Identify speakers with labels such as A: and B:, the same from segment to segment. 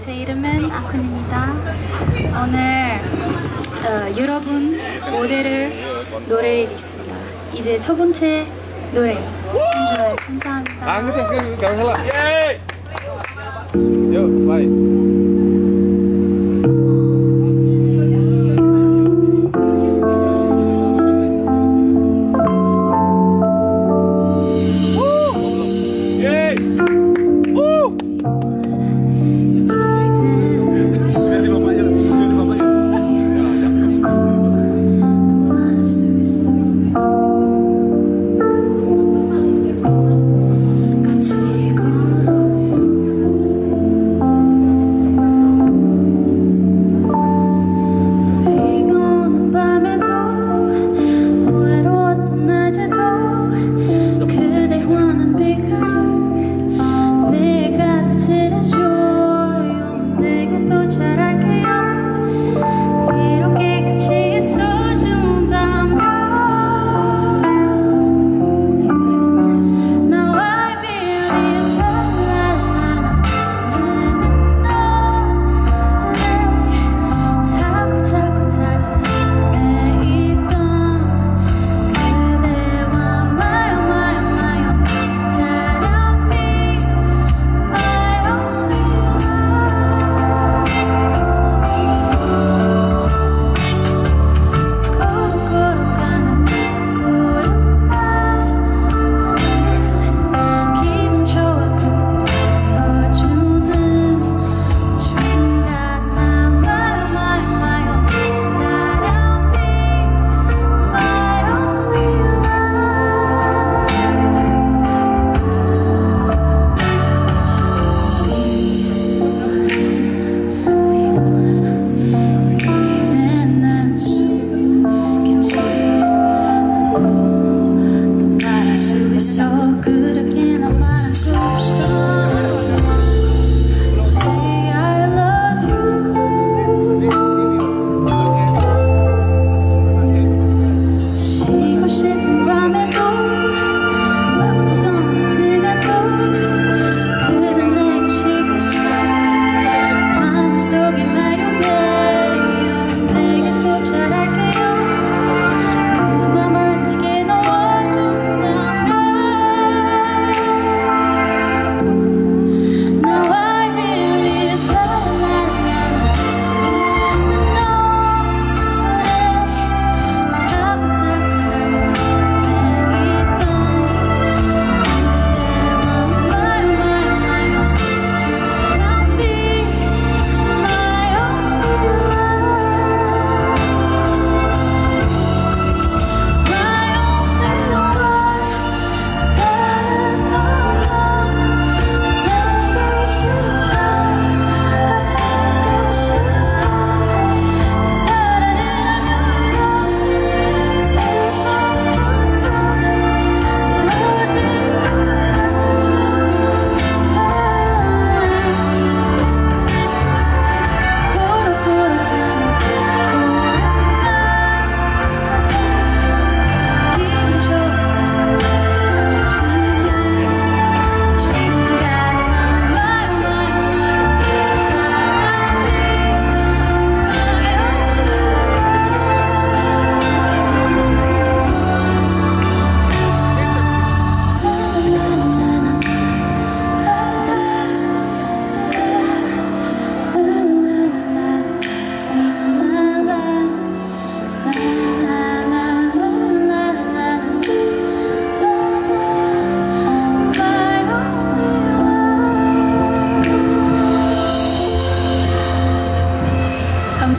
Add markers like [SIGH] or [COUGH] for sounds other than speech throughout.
A: 제 이름은 아쿤입니다. 오늘 어, 여러분 무대를 노래하겠습니다. 이제 첫 번째 노래요. enjoy. 감사합니다.
B: Ah, nggak salah, nggak salah. Yuk, bye. Yeay!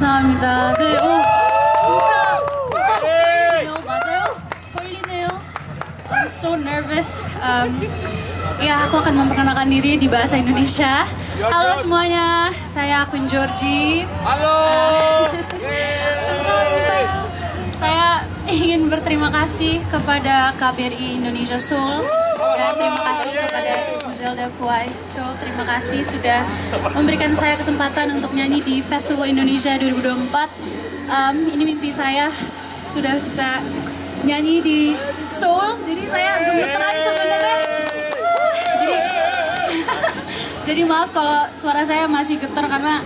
A: 감사합니다. 네, 어, 진짜 떨리네요. 맞아요? 떨리네요. I'm so nervous. Um, ya, aku akan memperkenalkan diri di bahasa Indonesia. Halo semuanya, saya Akun Georgie.
B: Halo! [LAUGHS]
A: 감사합니다. Saya ingin berterima kasih kepada KBRI Indonesia Seoul dan terima kasih kepada Ibu Zelda Kuai. So, terima kasih sudah memberikan saya kesempatan untuk nyanyi di Festival Indonesia 2024. Um, ini mimpi saya sudah bisa nyanyi di Seoul. Jadi saya gemeteran sebenarnya. Jadi [LAUGHS] Jadi maaf kalau suara saya masih getar karena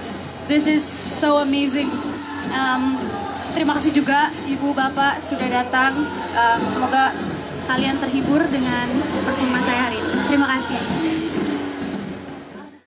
A: this is so amazing. Um, terima kasih juga ibu bapak sudah datang. Um, semoga kalian terhibur dengan performa saya hari ini. Terima kasih.